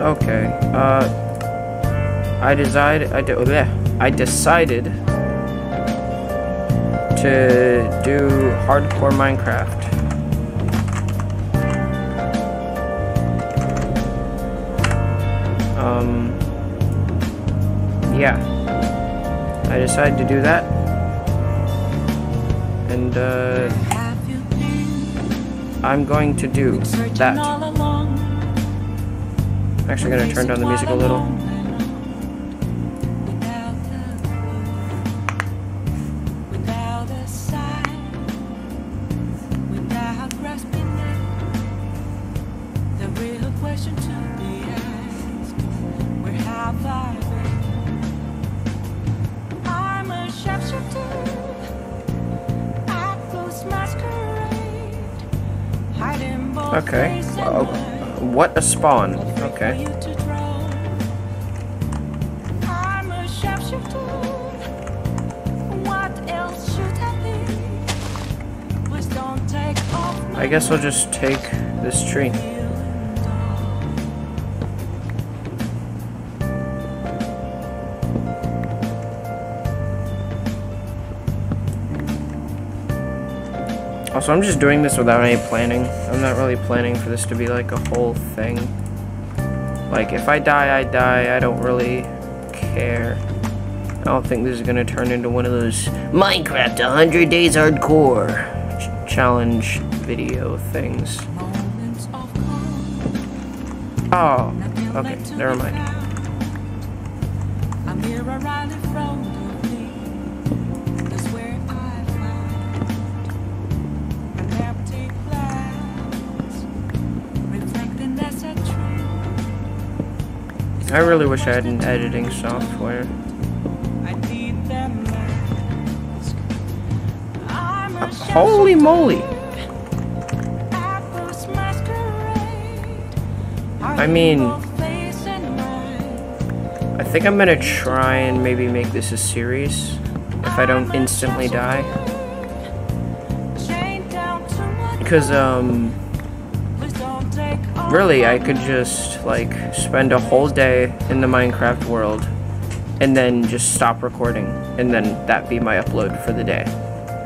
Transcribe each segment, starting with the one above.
Okay. Uh, I decided. I, de bleh, I decided to do hardcore Minecraft. Um. Yeah. I decided to do that. And uh, I'm going to do that. I'm actually going to turn down the music a little. Okay. Well, what a spawn. Okay. I guess I'll just take this tree. Also, I'm just doing this without any planning. I'm not really planning for this to be like a whole thing. Like, if I die, I die. I don't really care. I don't think this is gonna turn into one of those Minecraft 100 Days Hardcore ch challenge video things. Oh, okay, never mind. I really wish I had an editing software. Holy moly! I mean, I think I'm gonna try and maybe make this a series if I don't instantly die. Because, um, really, I could just, like, spend a whole day in the Minecraft world and then just stop recording and then that be my upload for the day.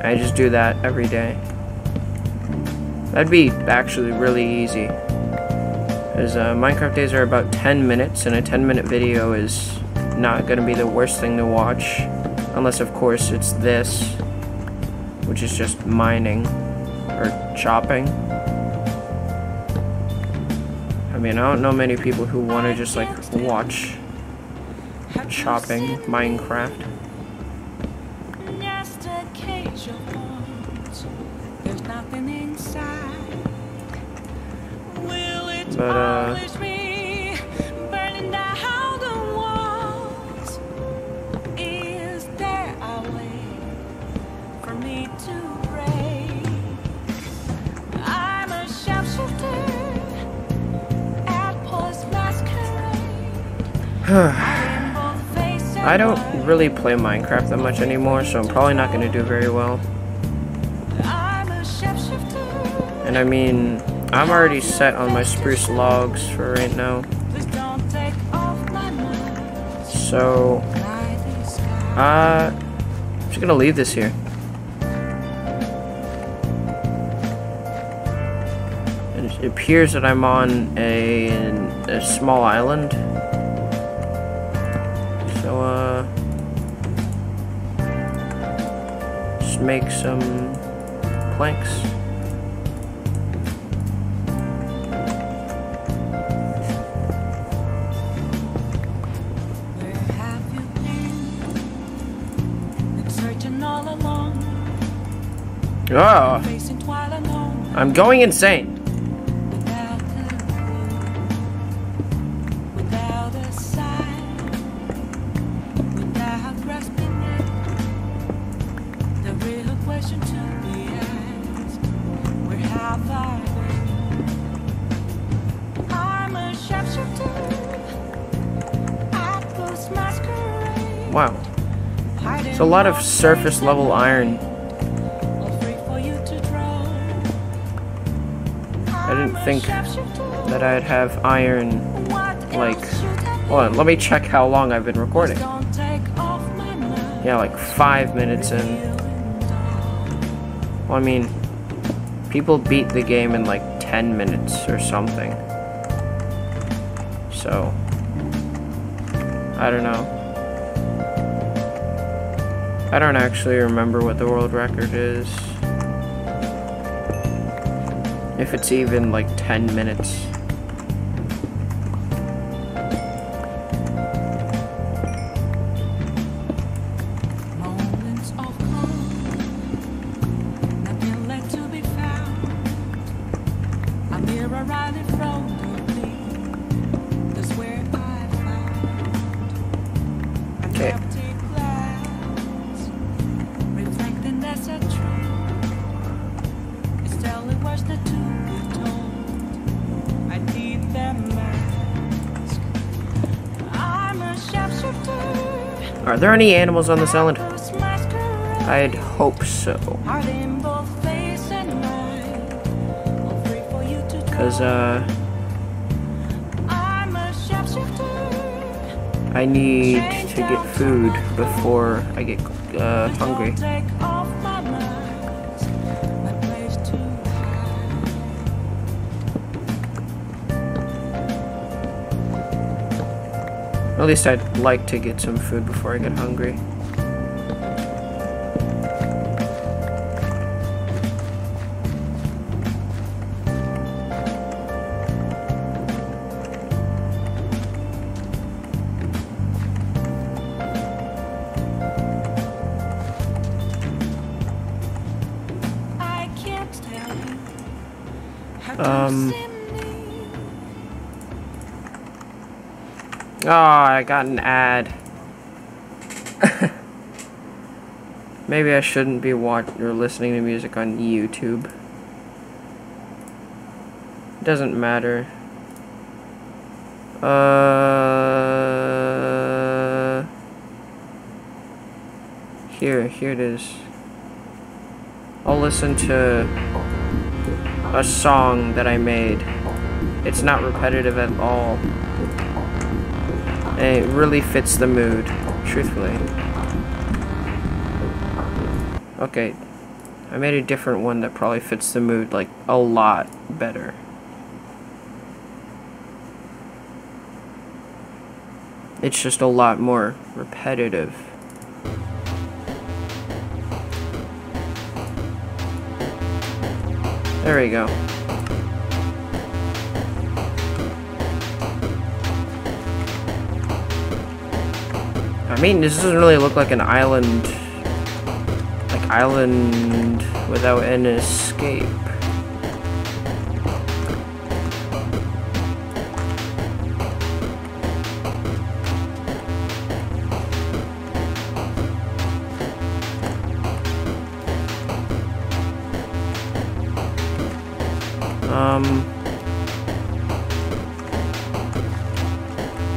I just do that every day. That'd be actually really easy. Because uh, Minecraft days are about 10 minutes and a 10 minute video is not going to be the worst thing to watch. Unless, of course, it's this, which is just mining or chopping. I mean, I don't know many people who want to just like watch chopping Minecraft. But, uh... I don't really play Minecraft that much anymore, so I'm probably not going to do very well. And I mean, I'm already set on my spruce logs for right now. So, uh, I'm just gonna leave this here. It appears that I'm on a, a small island. Make some planks. Oh, I'm going insane. A lot of surface level iron. I didn't think that I'd have iron like, hold on, let me check how long I've been recording. Yeah, like five minutes in. Well, I mean, people beat the game in like 10 minutes or something. So, I don't know. I don't actually remember what the world record is. If it's even like 10 minutes. There any animals on this island? I'd hope so. Because, uh... I need to get food before I get uh, hungry. At least I'd like to get some food before I get hungry. I got an ad. Maybe I shouldn't be watching or listening to music on YouTube. Doesn't matter. Uh, here, here it is. I'll listen to a song that I made. It's not repetitive at all. It really fits the mood, truthfully. Okay, I made a different one that probably fits the mood, like, a lot better. It's just a lot more repetitive. There we go. Mean, this doesn't really look like an island, like island without an escape. Um.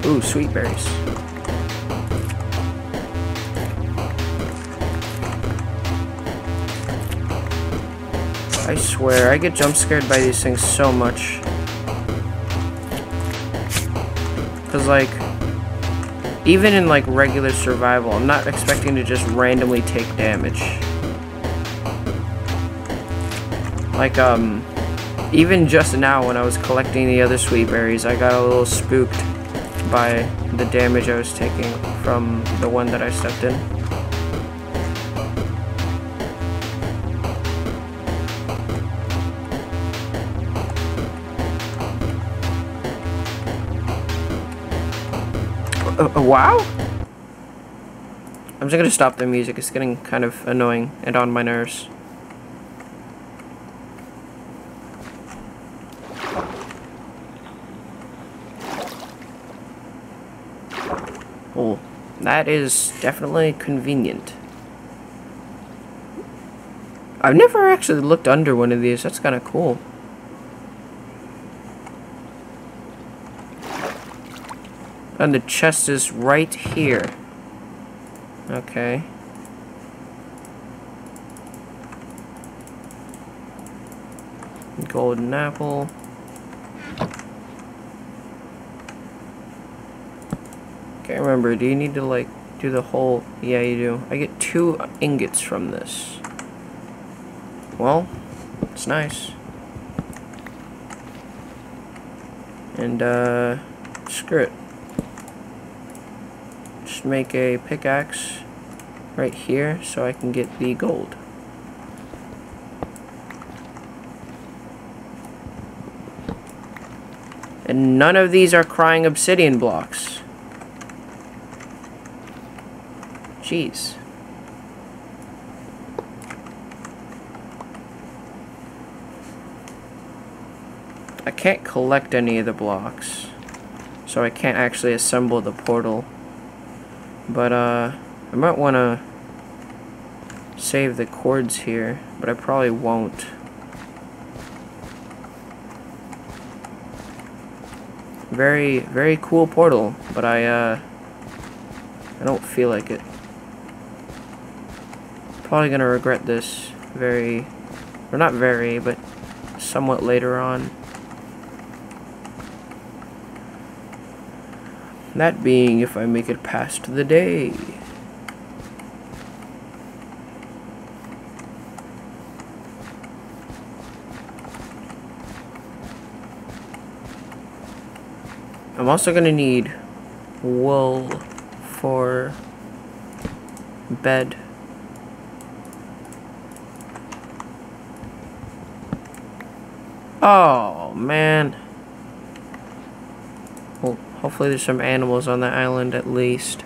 Ooh, sweet berries. Swear, I get jump scared by these things so much. Cause like, even in like regular survival, I'm not expecting to just randomly take damage. Like, um, even just now when I was collecting the other sweet berries, I got a little spooked by the damage I was taking from the one that I stepped in. Uh, uh, wow? I'm just gonna stop the music. It's getting kind of annoying and on my nerves. Oh, that is definitely convenient. I've never actually looked under one of these. That's kind of cool. And the chest is right here. Okay. Golden apple. Can't remember. Do you need to, like, do the whole... Yeah, you do. I get two ingots from this. Well, it's nice. And, uh, screw it. Make a pickaxe right here so I can get the gold. And none of these are crying obsidian blocks. Jeez. I can't collect any of the blocks. So I can't actually assemble the portal. But, uh, I might want to save the cords here, but I probably won't. Very, very cool portal, but I, uh, I don't feel like it. Probably gonna regret this very, or not very, but somewhat later on. That being if I make it past the day. I'm also gonna need wool for bed. Oh, man. Hopefully there's some animals on the island at least.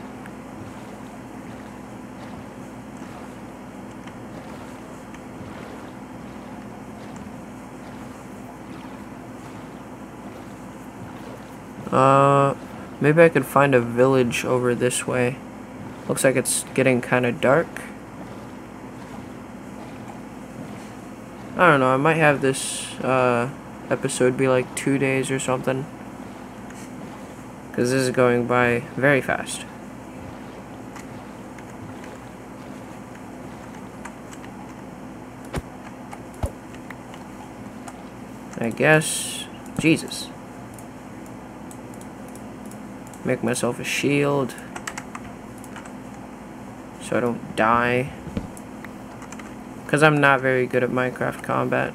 Uh, maybe I could find a village over this way. Looks like it's getting kind of dark. I don't know, I might have this uh, episode be like two days or something. Because this is going by very fast. I guess... Jesus. Make myself a shield. So I don't die. Because I'm not very good at Minecraft combat.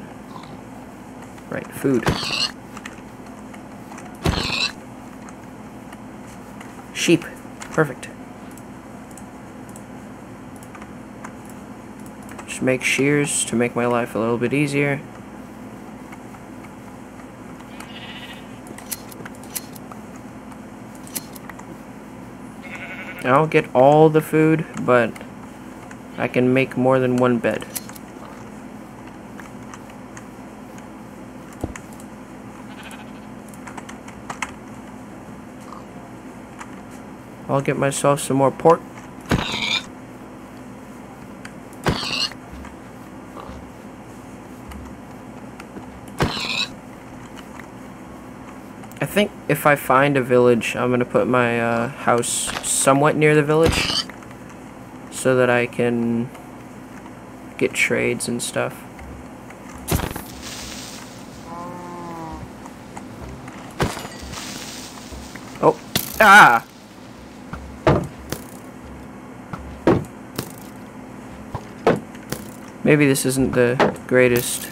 Right, food. Perfect. Just make shears to make my life a little bit easier. I don't get all the food, but I can make more than one bed. I'll get myself some more pork. I think if I find a village, I'm going to put my uh, house somewhat near the village so that I can get trades and stuff. Oh, ah! Maybe this isn't the greatest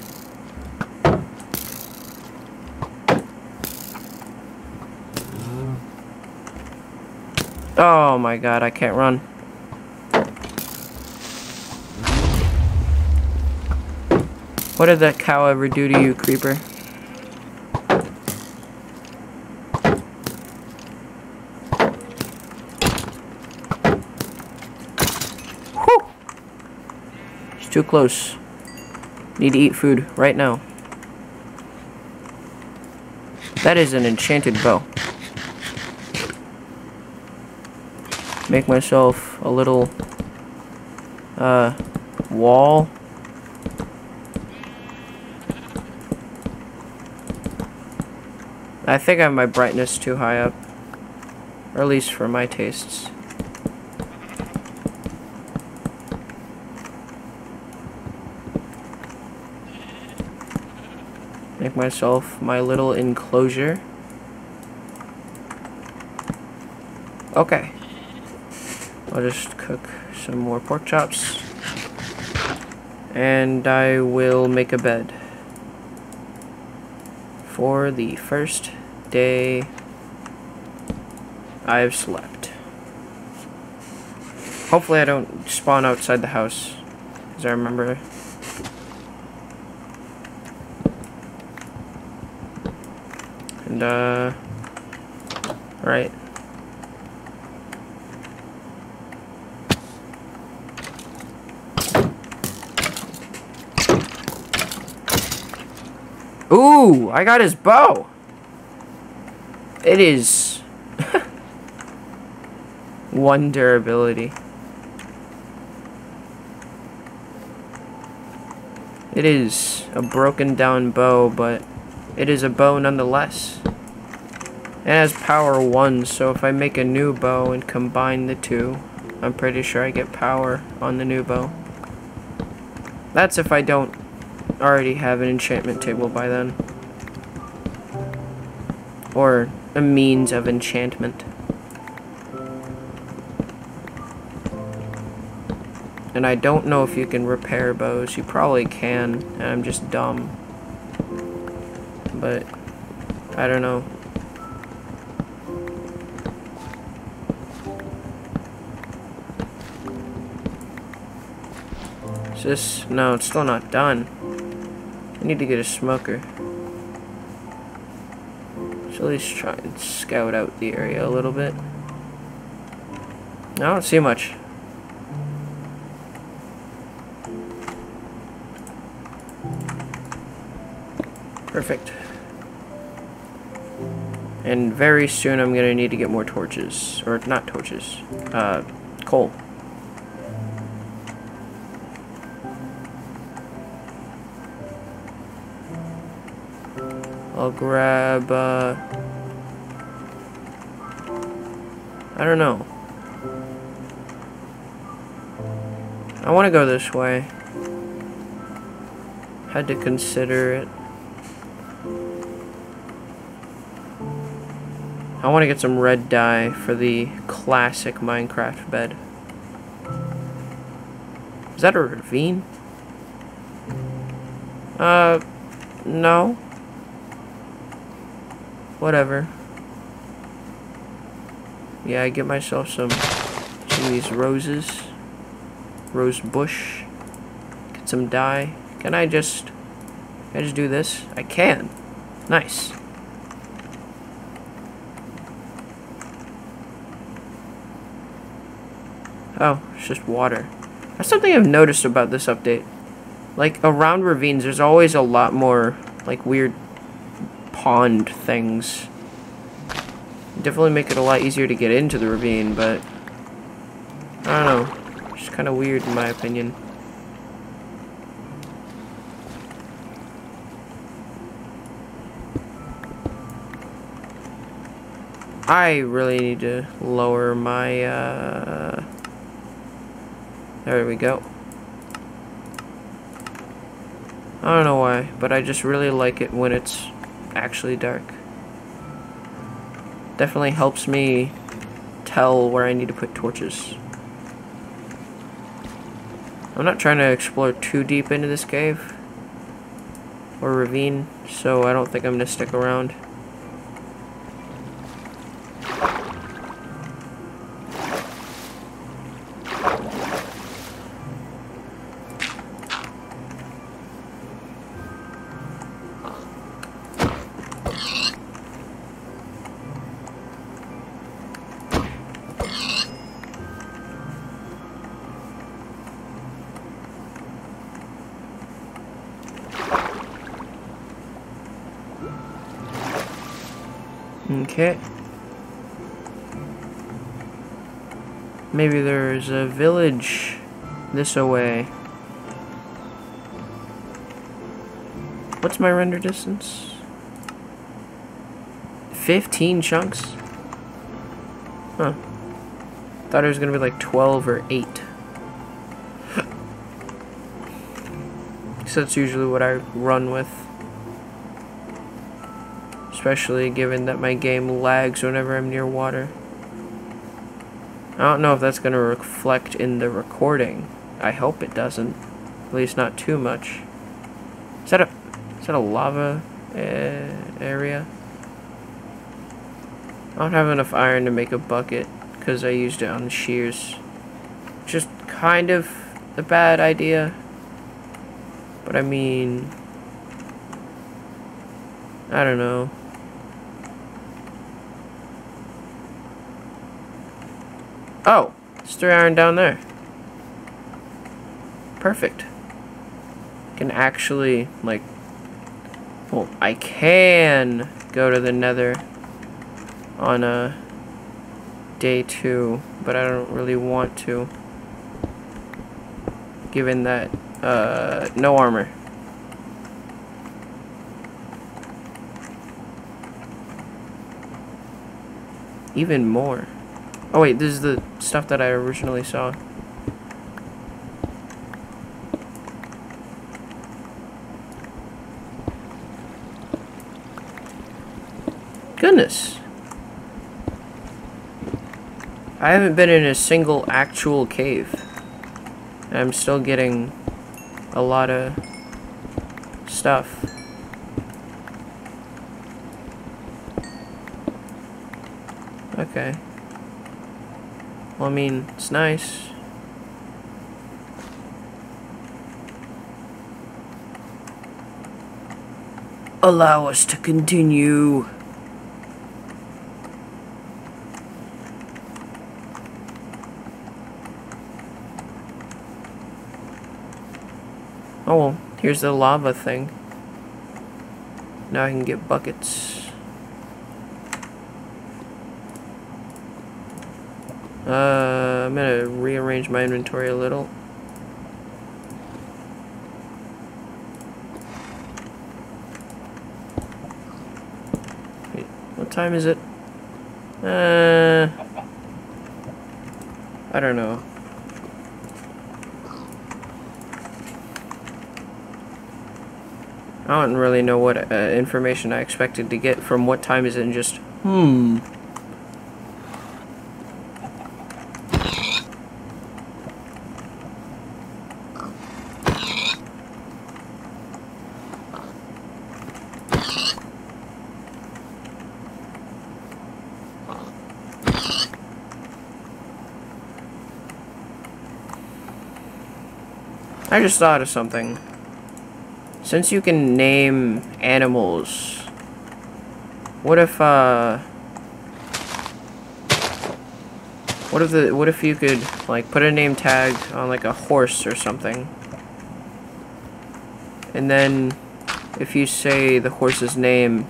Oh my god, I can't run. What did that cow ever do to you, creeper? Too close. Need to eat food right now. That is an enchanted bow. make myself a little uh, wall. I think I have my brightness too high up. Or at least for my tastes. Make myself my little enclosure. Okay. I'll just cook some more pork chops. And I will make a bed. For the first day I've slept. Hopefully I don't spawn outside the house. Because I remember... And, uh... Right. Ooh, I got his bow. It is one durability. It is a broken down bow, but it is a bow nonetheless. It has power 1, so if I make a new bow and combine the two, I'm pretty sure I get power on the new bow. That's if I don't already have an enchantment table by then. Or a means of enchantment. And I don't know if you can repair bows. You probably can, and I'm just dumb. But, I don't know. Is this... No, it's still not done. I need to get a smoker. So at least try and scout out the area a little bit. I don't see much. Perfect. And very soon I'm going to need to get more torches. Or not torches. Uh, coal. I'll grab, uh, I don't know. I want to go this way. Had to consider it. I want to get some red dye for the classic Minecraft bed. Is that a ravine? Uh, no. Whatever. Yeah, I get myself some, these roses. Rose bush. Get some dye. Can I just... Can I just do this? I can. Nice. Oh, it's just water. That's something I've noticed about this update. Like, around ravines, there's always a lot more, like, weird pond things. Definitely make it a lot easier to get into the ravine, but I don't know. It's kind of weird in my opinion. I really need to lower my, uh... There we go. I don't know why, but I just really like it when it's actually dark. Definitely helps me tell where I need to put torches. I'm not trying to explore too deep into this cave or ravine, so I don't think I'm going to stick around. Okay. Maybe there's a village this away. What's my render distance? 15 chunks? Huh. Thought it was gonna be like 12 or 8. so that's usually what I run with especially given that my game lags whenever I'm near water. I don't know if that's going to reflect in the recording. I hope it doesn't. At least not too much. Is that a, is that a lava uh, area? I don't have enough iron to make a bucket because I used it on shears. Just kind of a bad idea. But I mean, I don't know. Oh, three iron down there. Perfect. Can actually, like, well, I can go to the nether on a day two, but I don't really want to. Given that, uh, no armor. Even more. Oh wait, this is the stuff that I originally saw. Goodness. I haven't been in a single actual cave. I'm still getting a lot of stuff. Okay. Well, I mean, it's nice. Allow us to continue. Oh here's the lava thing. Now I can get buckets. Uh, I'm gonna rearrange my inventory a little. Wait, what time is it? Uh, I don't know. I don't really know what uh, information I expected to get from what time is it and just, hmm. I just thought of something. Since you can name animals, what if, uh... What if the, what if you could, like, put a name tag on, like, a horse or something? And then, if you say the horse's name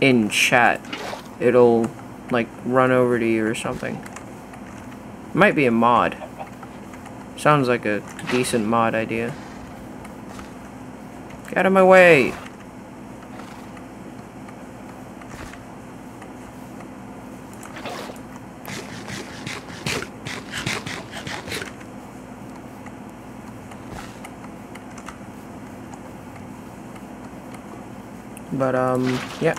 in chat, it'll, like, run over to you or something. Might be a mod. Sounds like a decent mod idea. Get out of my way! But, um, yeah.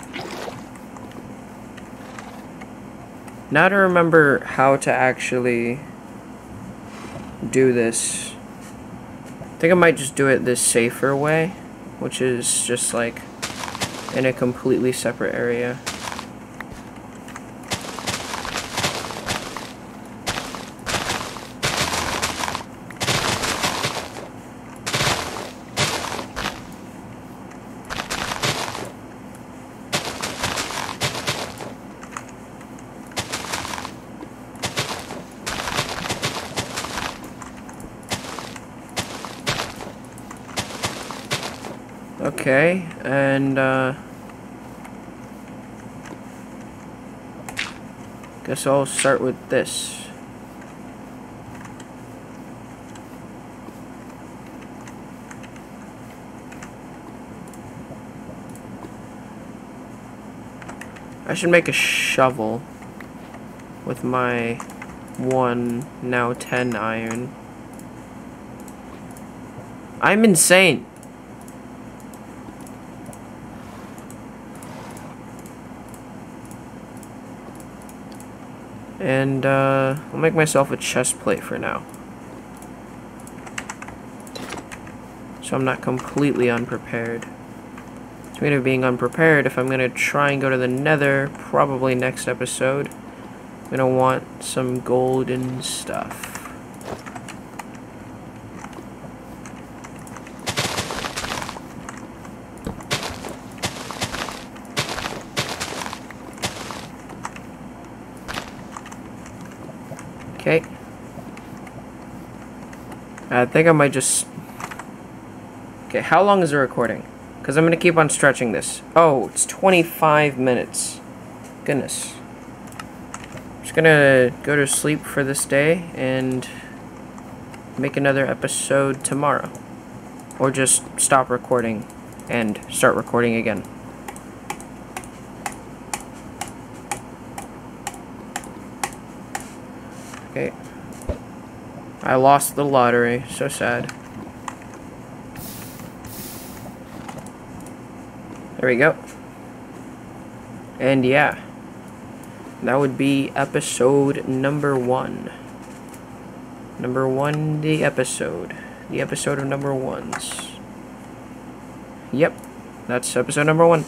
Now to remember how to actually do this. I think I might just do it this safer way, which is just like in a completely separate area. Okay, and uh, guess I'll start with this. I should make a shovel with my one, now 10 iron. I'm insane. And uh, I'll make myself a chest plate for now. So I'm not completely unprepared. Speaking of being unprepared, if I'm going to try and go to the nether, probably next episode, I'm going to want some golden stuff. Okay. I think I might just... Okay, how long is the recording? Because I'm going to keep on stretching this. Oh, it's 25 minutes. Goodness. I'm just going to go to sleep for this day and make another episode tomorrow. Or just stop recording and start recording again. Okay. I lost the lottery. So sad. There we go. And yeah. That would be episode number one. Number one, the episode. The episode of number ones. Yep. That's episode number one.